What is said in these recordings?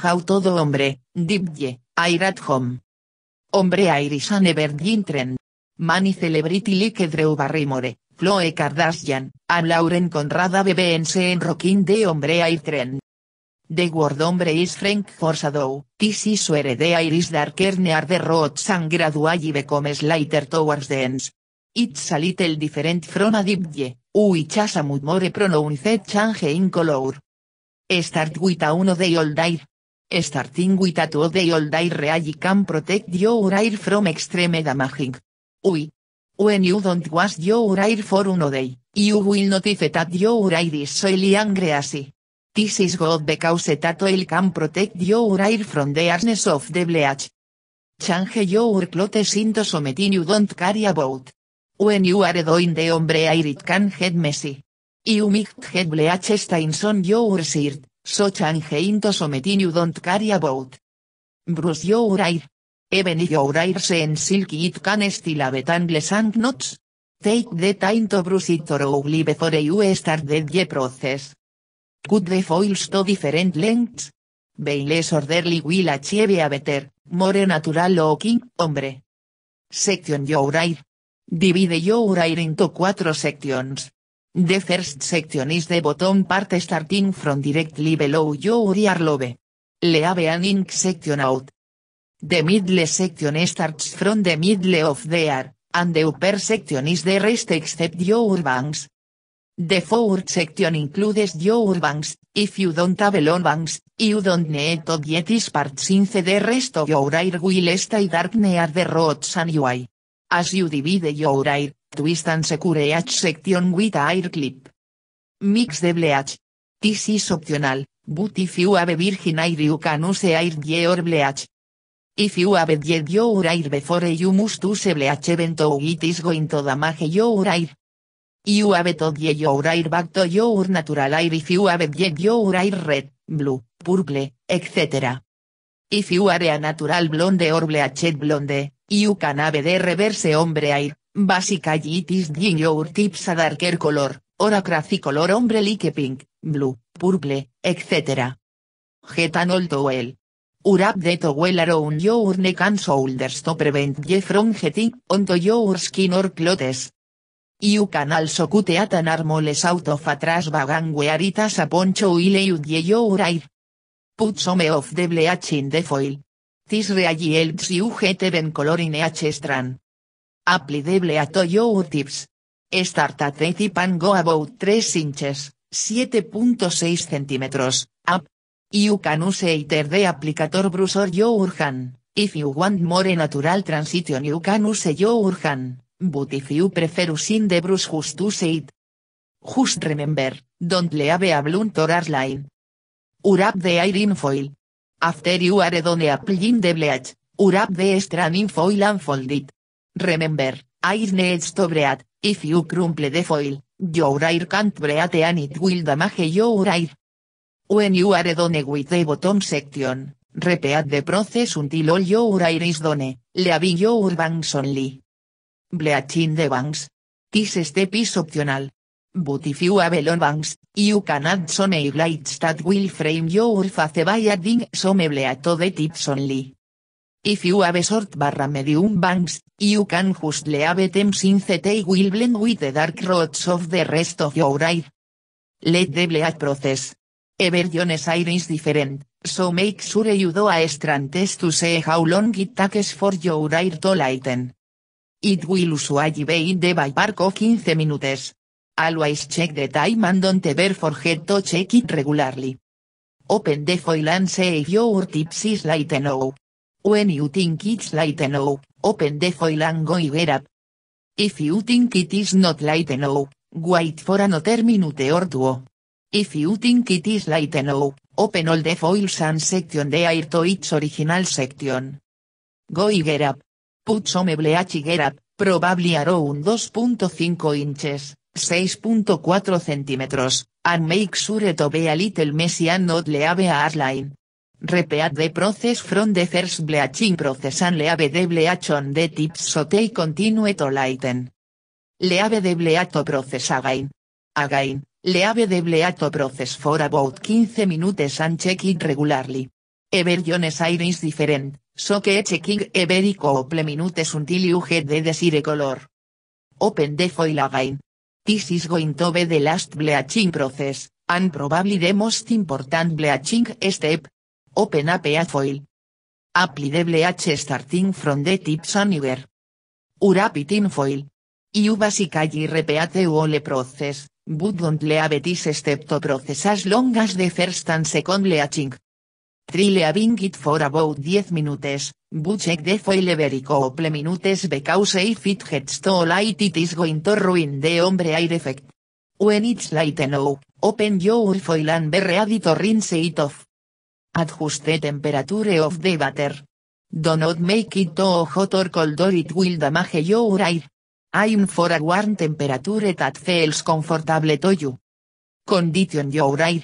How todo hombre, dibye, air at home. Hombre Irish and Evergreen Trend. Many celebrity like Drew Barrymore, Chloe Kardashian, and Lauren Conrada BBNC en Rockin' de Hombre Air Trend. The word hombre is Frank Forsadow, this is where the iris darker near the roads and gradually becomes lighter towards the ends. It's a little different from a deep ye, which has a more pronounced change in color. Start with a uno day old air. Starting with a two day old air really can protect your air from extreme damaging. Uy. When you don't wash your air for uno day, you will notice that your air is soily and greasy. This is good because that oil can protect your air from the harshness of the bleach. Change your clothes into something you don't carry about. When you are doing the hombre air it can get messy. You might get bleach stains on your shirt, so change into something you don't carry about. Brush your air. Even if your hair and silky it can still have tangles and knots. Take the time to brush it thoroughly before you start the process. Cut the foils to different lengths. Be orderly will achieve a better, more natural looking, hombre. Section your. Divide your into quattro sections. The first section is the bottom part starting from directly below your earlobe. Leave an ink section out. The middle section starts from the middle of the ear, and the upper section is the rest except your bangs. The fourth section includes your bangs, if you don't have long bangs, you don't need to get this part since the rest of your hair will stay dark near the roots eye. As you divide your hair, twist and secure each section with a hair clip. Mix the bleach. This is optional, but if you have virgin hair you can use hair dye or bleach. If you have dyed your hair before you must use bleach even though it is going to damage your hair. You have to dye your hair back to your natural hair if you have dyed your hair red, blue, purple, etc. If you are a natural blonde or bleached blonde, you can have the reverse hombre hair, basically it is your tips a darker color, or a color hombre like pink, blue, purple, etc. Get an old towel. Wrap the towel around your neck and shoulders to prevent dye from getting onto your skin or clothes. You can also cut at an armholes out of a trash bag and wear a poncho your hair. Put some of the bleach in the foil. This really helps you get even color in each strand. Bleach to your tips. Start at the tip and go about 3 inches, 7.6 centímetros, up. You can use either the applicator brush or your hand. If you want more natural transition you can use your hand, but if you prefer using the brush just use it. Just remember, don't leave a blunt or line. Wrap the hair in foil. After you are done applying the bleach, wrap the strand in foil and fold it. Remember, hair needs to breathe, if you crumple the foil, your hair can't breathe and it will damage your hair. When you are done with the bottom section, repeat the process until all your hair is done, leaving your bangs only. Bleaching the bangs. This step is optional. But if you have long bangs, you can add some highlights that will frame your face by adding some bleach to the tips only. If you have short barra medium bangs, you can just leave them since they will blend with the dark roots of the rest of your hair. Let the bleach process. Everyone's hair is different, so make sure you do a strand test to see how long it takes for your hair to lighten. It will usually be in the ballpark of 15 minutes. Always check the time and don't ever forget to check it regularly. Open the foil and see if your tips is light enough. When you think it's light enough, open the foil and go get up. If you think it is not light enough, wait for another minute or two. If you think it is light enough, open all the foils and section the air to its original section. Go get up. Put some bleach get up, probably around 2.5 inches, 6.4 centímetros, and make sure to be a little messy and not leave a hairline. Repeat the process from the first bleaching process and leave the bleach on the tips so they continue to lighten. Leave the bleach to process again. Again, leave the bleach to process for about 15 minutes and check it regularly. Ever Jones air is different, so que checking every couple minutes until you get the desire color. Open the foil again. This is going to be the last bleaching process, and probably the most important bleaching step. Open up a foil. Apply bleach starting from the tips anywhere. Wrap it in foil. You basically repeat the whole process, but don't leave this step to process as long as the first and second bleaching. Try leaving it for about 10 minutes, but check the foil every couple minutes because if it gets too light it is going to ruin the ombre air effect. When it's light enough, open your foil and be ready to rinse it off. Adjust the temperature of the water. Do not make it too hot or cold or it will damage your air. Aim for a warm temperature that feels comfortable to you. Condition your air.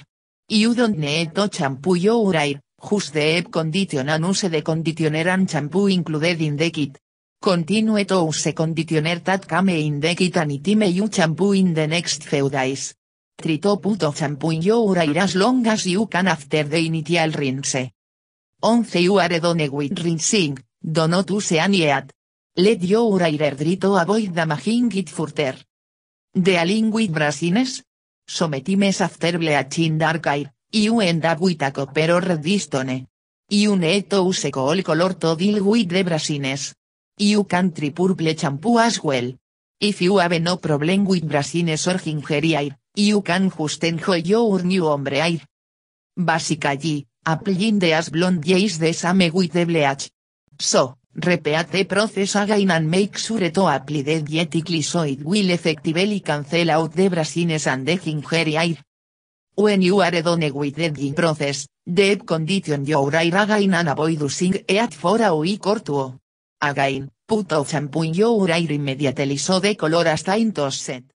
You don't need to shampoo your air, just the app condition and use the conditioner and shampoo included in the kit. Continue to use conditioner that came in the kit and it may you shampoo in the next few days. Try to put off shampoo in your hair as long as you can after the initial rinse. Once you are done with rinsing, do not use any yet. Let your hair dry to avoid damaging it further. Dealing with brasines? Sometimes after bleaching dark hair, you end up with a copper or red stone. You need to use cool color to deal with the brasines. You can try purple shampoo as well. If you have no problem with brasines or ginger hair, you can just enjoy your new ombre hair. Basically, applying the as blonde is the same with the bleach. So, repeat the process again and make sure to apply the dietically so it will effectively cancel out the brasines and the ginger hair. When you are done with the dyeing process, deep condition your hair again and avoid using it for a week or two. Again, put off shampoo in your hair immediately so the color to set.